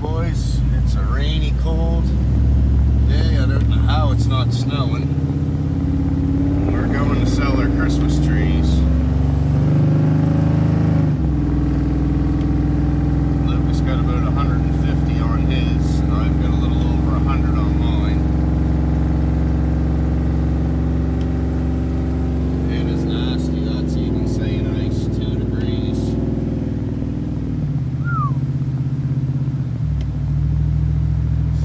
Boys, it's a rainy, cold day. I don't know how it's not snowing. We're going to sell our Christmas trees. Lucas got about 150 on his, and I've got a little over 100 on mine. It is nasty. That's even saying ice, 2 degrees.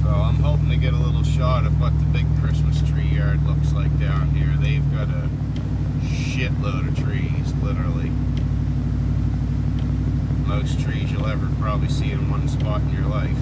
So I'm hoping to get a little shot of what the big Christmas tree yard looks like down here. They've got a shitload of trees, literally. Most trees you'll ever probably see in one spot in your life.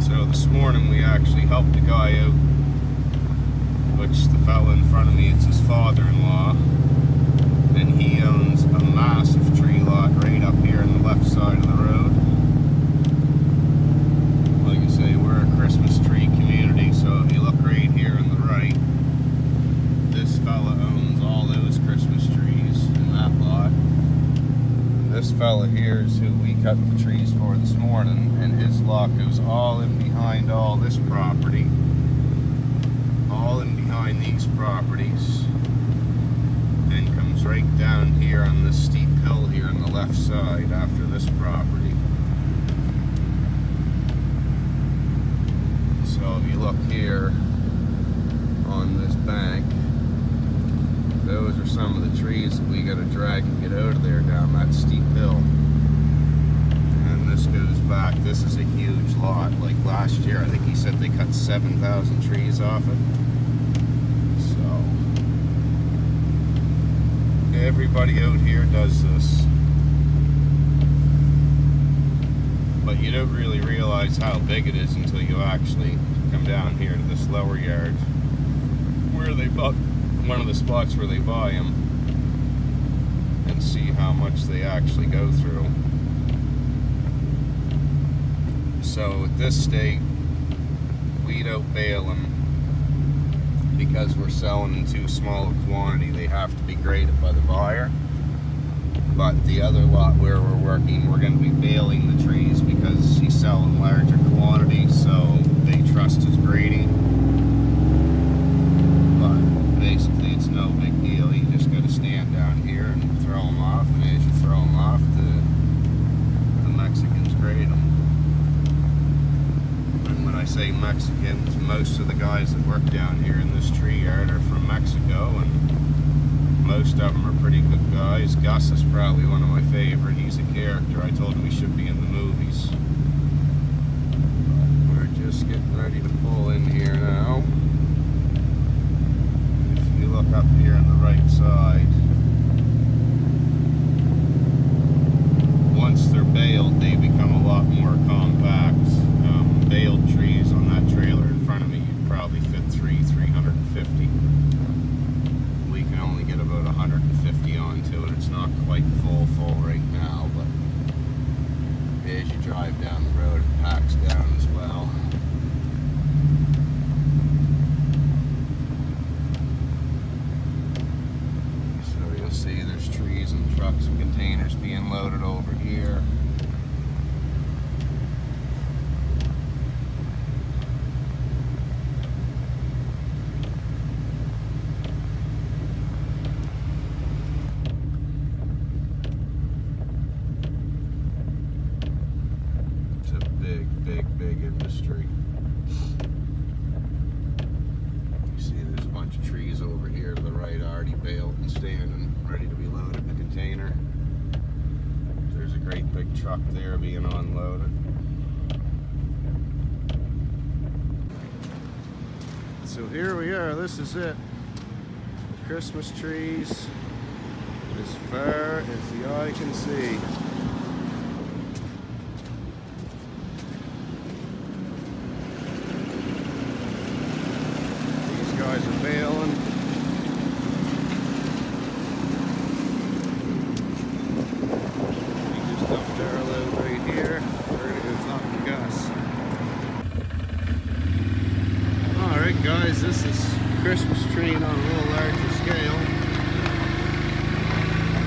So this morning we actually helped a guy out, which the fellow in front of me, it's his father-in-law, and he owns a massive tree lot right up here on the left side of the road. Like I say, we're a Christmas tree community, so if you look right here on the right, this fella owns all those Christmas trees in that lot. This fella here is who we cut the trees for this morning, and his lot goes all in behind all this property, all in behind these properties, then comes right down here on this steep hill here on the left side after this property. So if you look here on this bank, those are some of the trees that we got to drag and get out of there down that steep hill. And this goes back, this is a huge lot. Like last year, I think he said they cut 7,000 trees off it. So, everybody out here does this. But you don't really realize how big it is until you actually come down here to this lower yard where they bought one of the spots where they buy them and see how much they actually go through. So at this state, we don't bale them because we're selling in too small a quantity. They have to be graded by the buyer. But the other lot where we're working, we're going to be baling the trees because he's selling larger quantities, so they trust his grading. But basically, it's no big deal. You just got to stand down here and throw them off, and as you throw them off, the, the Mexicans grade them. And when I say Mexicans, most of the guys that work down here in this tree yard are from Mexico, and most of them are pretty good guys. Gus is probably one of my favorite. He's a character. I told him he should be in the movies. We're just getting ready to pull in here now. If you look up here on the right side, once they're baled, they become a lot more compact. Um, baled trees on that trailer in front of me, you'd probably fit three, 350. We can only get about 150 onto it. It's not quite full, full right now, but as you drive down the road, it packs down as well. So you'll see there's trees and trucks and containers being loaded over here. It's a big, big, industry. You see there's a bunch of trees over here to the right already baled and standing, ready to be loaded in the container. There's a great big truck there being unloaded. So here we are, this is it. Christmas trees as far as the eye can see. These guys are baling. guys, this is Christmas tree on a little larger scale.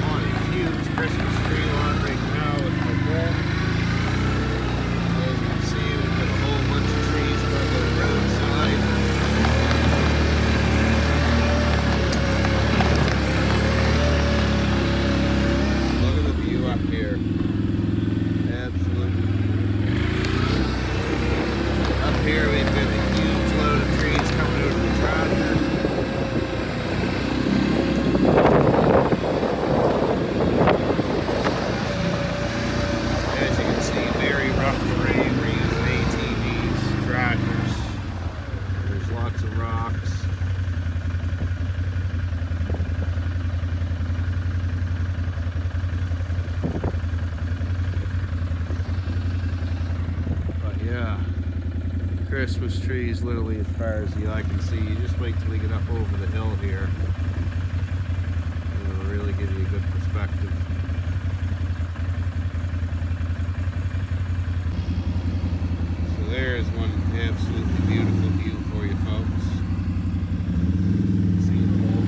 On a huge Christmas tree lot right now with my dad. As you can see, we've got a whole bunch of trees by the roadside. Look at the view up here. Absolutely. Up here we've got a huge load of trees coming out of the tractor. As you can see, very rough terrain. We're using ATVs, tractors. There's lots of rocks. But yeah. Christmas trees literally as far as the eye can see. You just wait till we get up over the hill here. It'll really give you a good perspective. So there's one absolutely beautiful view for you folks. See the whole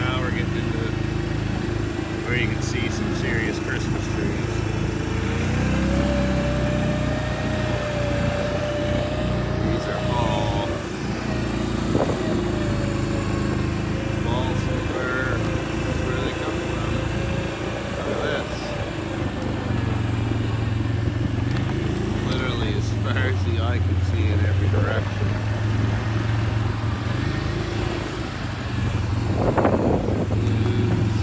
Now we're getting into where you can see some serious Christmas trees. These are all balls of fur. That's where they come from. Look at this. Literally as far eye can see in every direction. Blues.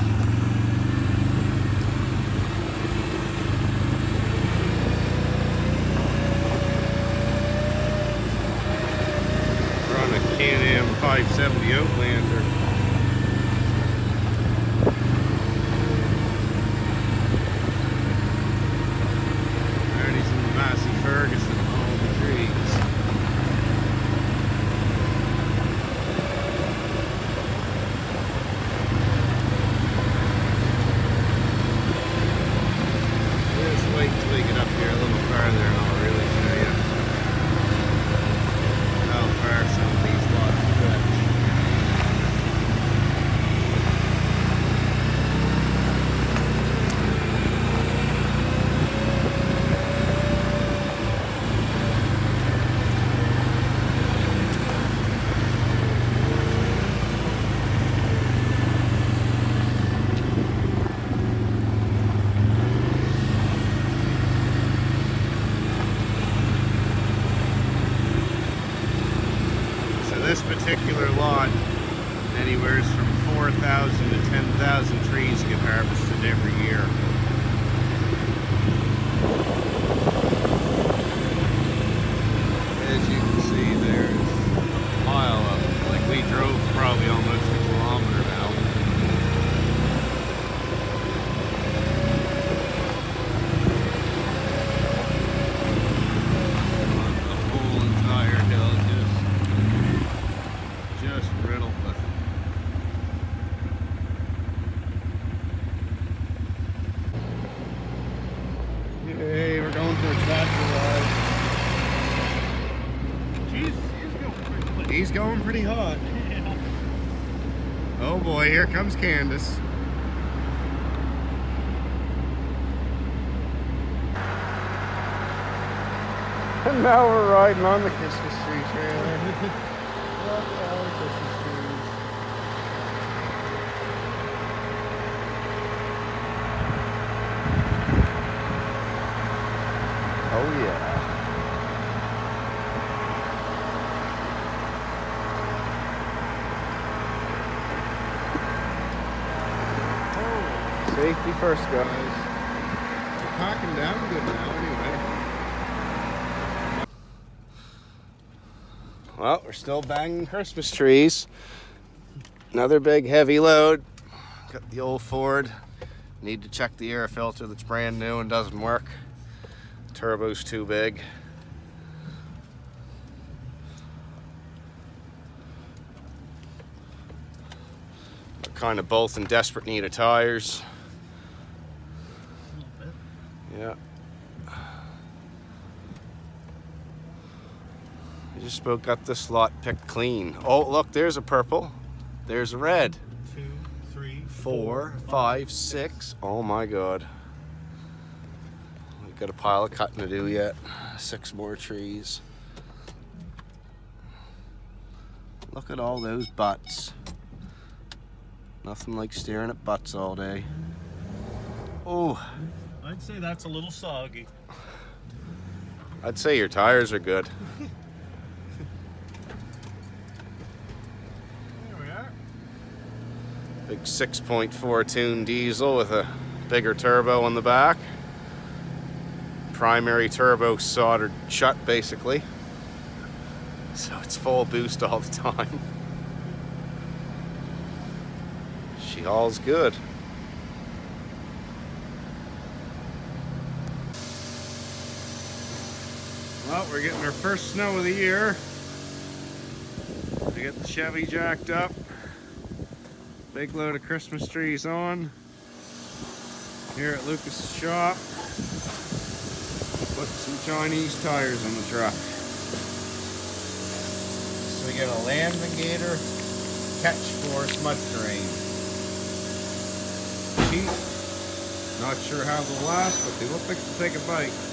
We're on a Can-Am 570 Outlander. Ernie's in the Massey Ferguson all the trees. Just wait until we get up here a little further and I'll really show you how far some of these lots stretch. So this particular lot, anywhere from 4,000 to 10,000 trees get harvested every year. As you can see, there's a mile of them. Like we drove probably almost a kilometer now. The whole entire hill just just riddled with it. Hey, we're going for a tractor ride. Jeez, he's going pretty quick. He's going pretty hot. Oh boy, here comes Candace. And now we're riding on the Christmas tree trailer. Look the Christmas trees. Oh yeah. Safety first, guys. We're packing down good now, anyway. Well, we're still banging Christmas trees. Another big heavy load. Got the old Ford. Need to check the air filter that's brand new and doesn't work. Turbo's too big. We're kind of both in desperate need of tires. A little bit. Yeah. Just about got this lot picked clean. Oh, look, there's a purple. There's a red. Two, three, Four, five, six. Oh my god. We've got a pile of cutting to do yet. Six more trees. Look at all those butts. Nothing like staring at butts all day. Oh, I'd say that's a little soggy. I'd say your tires are good. There we are. Big 6.4 tune diesel with a bigger turbo on the back. Primary turbo soldered shut basically. So it's full boost all the time. She hauls good. Well, we're getting our first snow of the year. We get the Chevy jacked up. Big load of Christmas trees on. Here at Lucas' shop. Put some Chinese tires on the truck. So we get a Lanvigator Catch Force mud terrain. Cheap. Not sure how they'll last, but they look like to take a bite.